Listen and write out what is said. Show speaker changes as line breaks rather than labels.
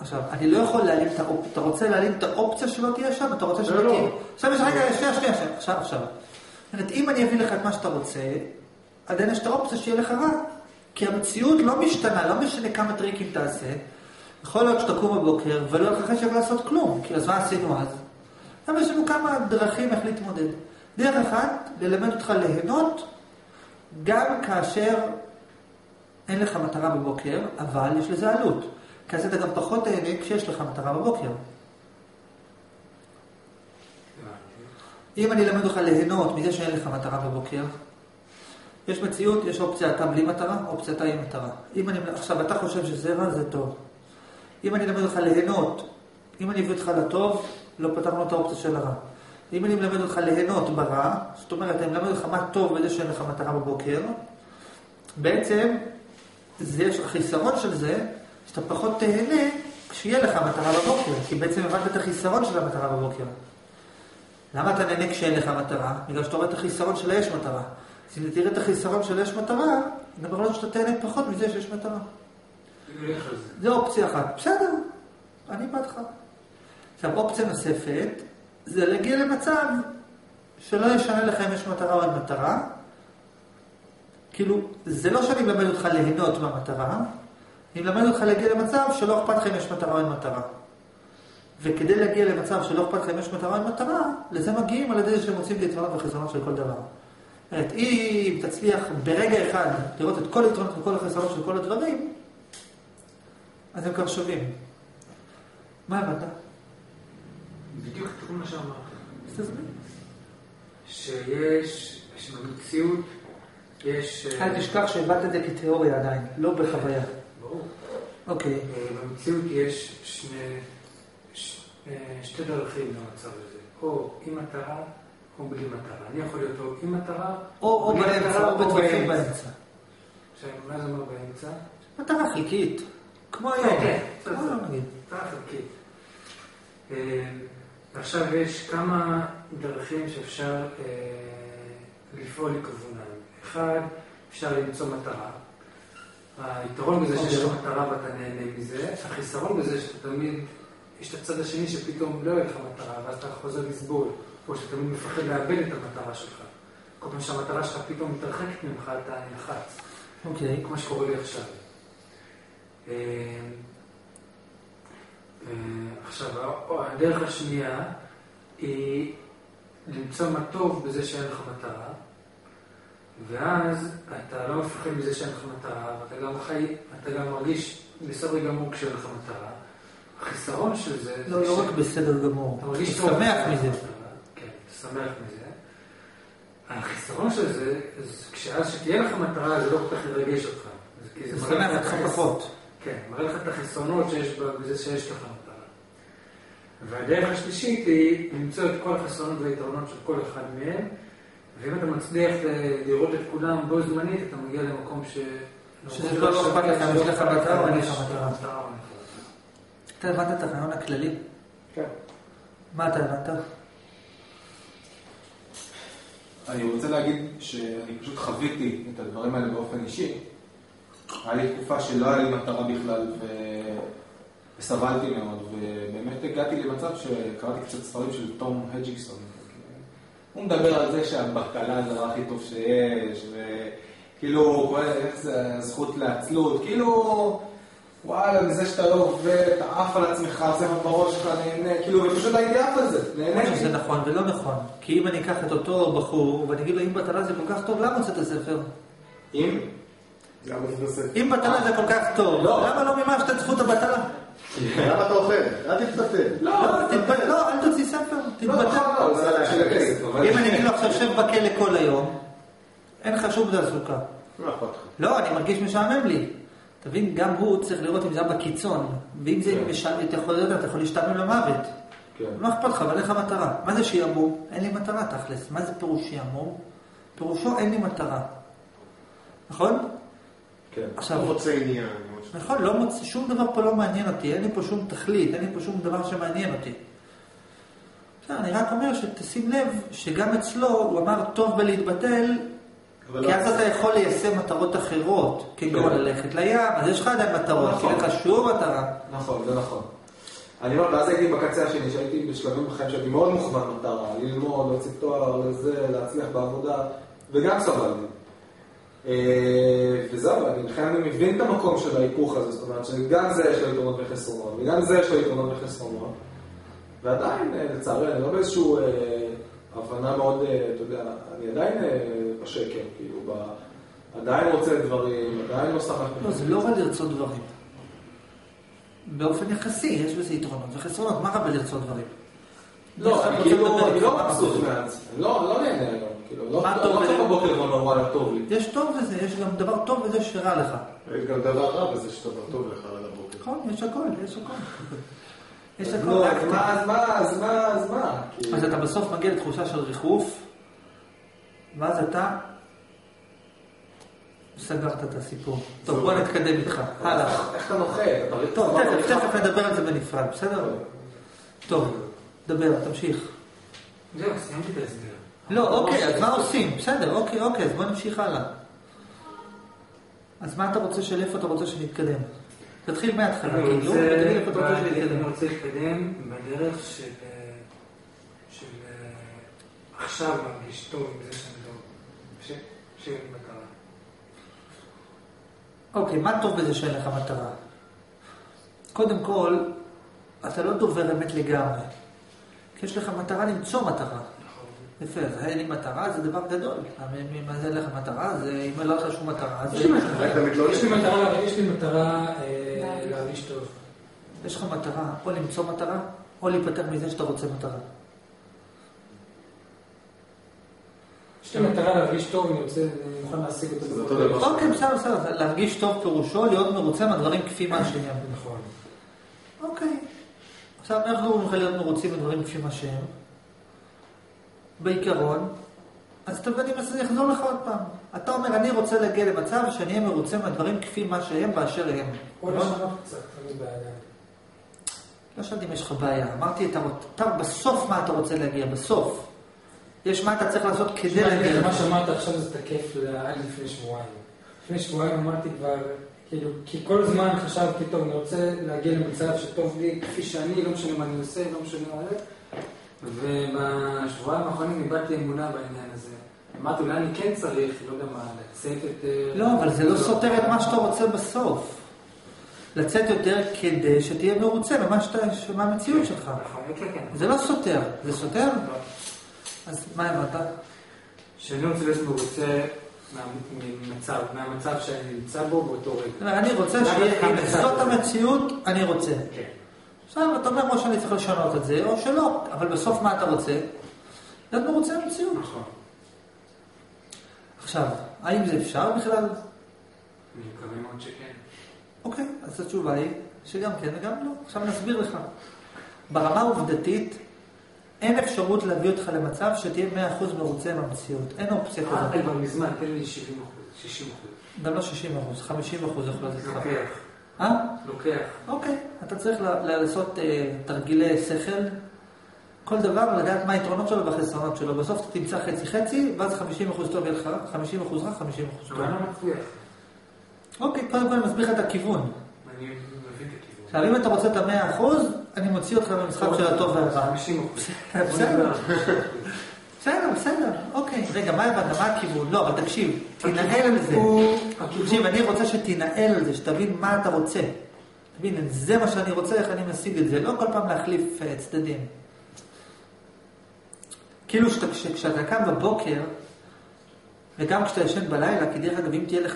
עכשיו, אני לא יכול להעלים את האופציה, אתה רוצה להעלים את האופציה שלא תהיה שם, אתה רוצה שלא
לא, לא.
תהיה. עכשיו יש רגע, שנייה, שנייה, עכשיו, עכשיו. אם אני אביא לך את מה שאתה רוצה, עדיין יש את האופציה שיהיה לך רע. כי המציאות לא משתנה, לא משנה כמה טריקים תעשה. יכול להיות שתקום בבוקר ולא יהיה לך חשב לעשות כלום, כי אז מה עשינו אז? אבל יש לנו כמה דרכים איך להתמודד. דרך אחת, ללמד אותך ליהנות, גם כאשר אין לך מטרה בבוקר, אבל יש לזה עלות. כי אז אתה גם פחות תהנה כשיש לך מטרה בבוקר. אם אני אלמד אותך ליהנות מזה שאין לך מטרה בבוקר, יש מציאות, יש אופציה אתה בלי מטרה, אופציה אתה עם מטרה. אם אני, עכשיו, אתה חושב שזה רע, זה טוב. אם אני אלמד אותך ליהנות, אם אני אביא אותך לטוב, לא פתרנו את האופציה של הרע. אם אני מלמד אותך ליהנות ברע, זאת אומרת, אני מלמד אותך מה טוב בזה שאין לך מטרה בבוקר, בעצם, זה החיסרון של זה, שאתה פחות תהנה כשיהיה לך מטרה בבוקר, כי בעצם הבנת את החיסרון של המטרה בבוקר. למה אתה נהנה כשאין לך מטרה? בגלל שאתה רואה את החיסרון של היש מטרה. אז אם תראה את החיסרון של יש מטרה, זה שאתה תהנה פחות מזה שיש מטרה.
זה
אופציה אחת. בסדר, אני בעדך. עכשיו, אופציה נוספת, זה להגיע למצב שלא ישנה לך אם יש מטרה או אין מטרה. כאילו, זה לא שאני מלמד אותך ליהנות מהמטרה, אני מלמד אותך להגיע למצב שלא אכפת לך אם יש מטרה או אין מטרה. וכדי להגיע למצב שלא אכפת לך אם יש מטרה או אין מטרה, לזה מגיעים על ידי שמוצאים את היתרונות והחסרונות של כל דבר. זאת אומרת, אם תצליח ברגע אחד לראות את כל היתרונות וכל החסרונות של כל הדברים, אז הם כבר שווים. מה הבנת?
בדיוק כל מה שאמרת.
אז תסביר.
שיש, שבמציאות יש... אה,
אל תשכח שהבנת את זה כתיאוריה עדיין, לא בחוויה. אוקיי.
אה, במציאות יש שני, אה, שתי דרכים למצב הזה, או עם מטרה או בלי מטרה. אני יכול להיות או עם מטרה,
או באמצע, או בטווחים באמצע.
עכשיו, מה זה אומר באמצע?
מטרה חלקית. כמו
כן,
היום.
כן,
נגיד.
מטרה חלקית. אה, עכשיו יש כמה דרכים שאפשר לפעול לכיוונם. אחד, אפשר למצוא מטרה. היתרון בזה שיש לך. מטרה ואתה נהנה מזה, החיסרון בזה שאתה תמיד, יש את הצד השני שפתאום לא יהיה לך מטרה, ואז אתה חוזר לסבול, או שאתה תמיד מפחד לאבד את המטרה שלך. כל פעם שהמטרה שלך פתאום מתרחקת ממך, אתה נלחץ.
אוקיי.
כמו שקורה לי עכשיו. אה, אה, עכשיו, הדרך השנייה היא למצוא מה טוב בזה שאין לך מטרה, ואז אתה לא מפחד מזה שאין לך מטרה, ואתה גם חי, אתה גם מרגיש בסדר גמור כשאין לך מטרה. החיסרון של זה,
לא, לא רק בסדר גמור.
אתה מרגיש טוב.
שמח מזה.
כן, אתה שמח מזה. החיסרון של זה, כשאז שתהיה לך מטרה, זה לא כל כך ירגש אותך.
זה שמח אותך פחות.
כן, מראה לך את החסרונות שיש בזה שיש לך מטרה. והדרך השלישית היא למצוא את כל החסרונות והיתרונות של כל אחד מהם, ואם אתה מצליח אה, לראות את כולם בו זמנית, אתה מגיע למקום ש...
שזה כבר לא אכפת לך יש לך מטרה או אין לך מטרה. אתה הבנת את הרעיון הכללי?
כן.
מה אתה הבנת?
אני רוצה להגיד שאני פשוט חוויתי את הדברים האלה באופן אישי. היה לי תקופה שלא היה לי מטרה בכלל ו... וסבלתי מאוד, ובאמת הגעתי למצב שקראתי קצת ספרים של תום הג'יקסון. הוא מדבר על זה שהבקלה זה הדבר הכי טוב שיש, וכאילו, איך זה, הזכות לעצלות, כאילו, וואלה, מזה שאתה לא עובד, אתה עף על עצמך, עושה בראש שלך, נהנה, כאילו, ופשוט הייתי עף על זה, נהניתי.
שזה נכון ולא נכון. כי אם אני אקח את אותו בחור ואני אגיד לו, אם בטלה זה כל כך טוב, למה הוצאת ספר?
אם?
זה?
אם בטלה זה כל כך טוב,
לא.
למה לא מימשת את זכות הבטלה?
למה אתה אוכל? אל תתפתל.
לא, תתבטל, לא, אל תוציא ספר, תתבטל.
לא, זה להשאיר הכסף, אבל...
אם אני אגיד לו עכשיו שב בכלא כל היום, אין לך שום תעסוקה. לא, אני מרגיש משעמם לי. תבין, גם הוא צריך לראות אם זה היה בקיצון. ואם זה
כן.
משעמם, אתה יכול לדעת, אתה יכול להשתעמם למוות.
כן.
לא אכפת לך, אבל אין לך מטרה. מה זה שעמום? אין לי מטרה תכלס. מה זה פירוש שעמום? פירושו אין לי מטרה. נכון?
כן.
עכשיו-
לא רוצה עניין.
נכון, לא מוצא, שום דבר פה לא מעניין אותי, אין לי פה שום תכלית, אין לי פה שום דבר שמעניין אותי. בסדר, אני רק אומר שתשים לב שגם אצלו הוא אמר טוב בלהתבטל,
ולא-
כי אז אתה יכול ליישם מטרות אחרות, כגון
כן.
ללכת לים, אז יש לך עדיין מטרות, כי
נכון.
אין לך שום מטרה.
נכון, זה נכון. אני אומר, ואז הייתי בקצה השני, שהייתי בשלבים בחיים שהייתי מאוד מוכוון מטרה, ללמוד, להוציא תואר, לזה, להצליח בעבודה, וגם סבלתי. אה, וזהו, אני- לכן אני מבין את המקום של ההיפוך הזה, זאת אומרת שגם זה יש לו יתרונות וחסרונות, וגם זה יש לו יתרונות וחסרונות, ועדיין, אה, לצערי, אני לא באיזושהי אה, הבנה מאוד, אה, אתה יודע, אני עדיין אה, בשקר, כאילו, ב- עדיין רוצה דברים, עדיין לא שמח.
לא, זה לא רע לרצות דברים. באופן יחסי, יש בזה יתרונות וחסרונות, מה רע בלרצות דברים?
לא,
אני
כאילו, אני לא מבסוט. מעצמי, לא לא נהנה היום, כאילו, לא
מה
לא
טוב
קם
בזה?
בבוקר ואומר וואלה טוב לי.
יש טוב בזה, יש גם דבר טוב בזה שרע לך.
יש גם דבר רע בזה שאתה אומר טוב לך על הבוקר.
נכון, יש הכל, יש הכל. יש הכל.
לא,
רק
אז מה, אז מה, אז מה, אז מה?
אז אתה בסוף מגיע לתחושה של ריחוף, ואז אתה סגרת את הסיפור. טוב, בוא נתקדם איתך. הלאה.
איך אתה נוחת? ריק-
טוב, תכף, תכף נדבר על זה בנפרד, בסדר? טוב, דבר, תמשיך.
זהו, סיימתי את ההסבר.
לא, אוקיי, אז מה עושים? בסדר, אוקיי, אוקיי, אז בוא נמשיך הלאה. אז מה אתה רוצה של איפה אתה רוצה שנתקדם? תתחיל מההתחלה,
אני
כאילו,
רוצה-
ותגיד איפה אתה רוצה
אני
שנתקדם.
רוצה להתקדם בדרך של אה, של, אה, עכשיו מרגיש טוב עם זה שאני. ש- שאין לי מטרה.
אוקיי, מה טוב בזה שאין לך מטרה? קודם כל, אתה לא דובר אמת לגמרי. כי יש לך מטרה למצוא מטרה.
נכון.
יפה, אז אין לי מטרה זה דבר גדול. מה זה אין לך מטרה? זה אם אין לך שום מטרה, אז
יש לי מטרה.
לא
יש לי. מטרה, להרגיש טוב.
יש לך מטרה או למצוא מטרה, או להיפטר מזה שאתה רוצה מטרה.
יש לי מטרה להרגיש טוב, אני רוצה, אני מוכן להשיג אותה.
זה אותו. דבר.
אוקיי, בסדר, בסדר. להרגיש טוב פירושו להיות מרוצה מהדברים כפי מה שהם.
נכון.
אוקיי. עכשיו, איך אנחנו נוכל להיות מרוצים מדברים כפי מה שהם? בעיקרון, אז תבין אם זה יחזור לך עוד פעם. אתה אומר, אני רוצה להגיע למצב שאני אהיה מרוצה מהדברים כפי מה שהם באשר הם.
או
לא?
לשנות קצת.
לא שאלתי אם יש לך בעיה, אמרתי, אתה, אתה בסוף מה אתה רוצה להגיע, בסוף. יש מה אתה צריך לעשות כדי להגיע.
מה. שאמרת עכשיו זה תקף עד לפני שבועיים. לפני שבועיים אמרתי כבר, כאילו, כי כל הזמן חשבתי, טוב, אני רוצה להגיע למצב שטוב לי כפי שאני, לא משנה מה אני עושה, לא משנה מה זה. ובשבועיים האחרונים איבדתי אמונה בעניין הזה. אמרתי, אולי אני כן צריך, לא יודע מה, לצאת יותר...
לא, אבל זה לא סותר את מה שאתה רוצה בסוף. לצאת יותר כדי שתהיה מרוצה ממה שאתה, מהמציאות שלך.
נכון, כן, כן.
זה לא סותר. זה סותר?
לא.
אז מה הבנת?
שאני רוצה להיות מרוצה מה- ממצב, מהמצב שאני נמצא בו באותו רגע.
אני רוצה
מצא?
זאת המציאות, אני רוצה.
כן.
עכשיו, אתה אומר או שאני צריך לשנות את זה, או שלא. אבל בסוף מה אתה רוצה? להיות מרוצה מהמציאות.
נכון.
עכשיו, האם זה אפשר בכלל?
אני מקווה מאוד שכן.
אוקיי, אז התשובה היא שגם כן וגם לא. עכשיו נסביר לך. ברמה העובדתית, אין אפשרות להביא אותך למצב שתהיה 100% מרוצה מהמציאות. אין אופציה
אה,
כזאת.
כבר מזמן, תן לי 70 אחוז, 60 אחוז.
גם לא 60 אחוז, 50 אחוז יכול להיות אצלך.
לוקח,
אה?
לוקח.
אוקיי, אתה צריך לעשות אה, תרגילי שכל, כל דבר, לדעת מה היתרונות שלו והחסרונות שלו. בסוף אתה תמצא חצי-חצי, ואז 50 אחוז טוב יהיה לך, 50 אחוז רע, 50 אחוז טוב.
אבל אני לא מצליח.
אוקיי, קודם כל אני מסביר לך את הכיוון.
אני מבין את הכיוון.
עכשיו, אם אתה רוצה את ה-100 אחוז, אני מוציא אותך במשחק של הטוב והרע.
50 אחוז.
בסדר. בסדר, בסדר, אוקיי. רגע, מה הבנת? מה הכיוון? לא, אבל תקשיב, תנהל על זה. תקשיב, אני רוצה שתנהל על זה, שתבין מה אתה רוצה. תבין, זה מה שאני רוצה, איך אני משיג את זה. לא כל פעם להחליף אה, צדדים. כאילו שאתה- כשאתה קם בבוקר, וגם כשאתה ישן בלילה, כי דרך אגב, אם תהיה לך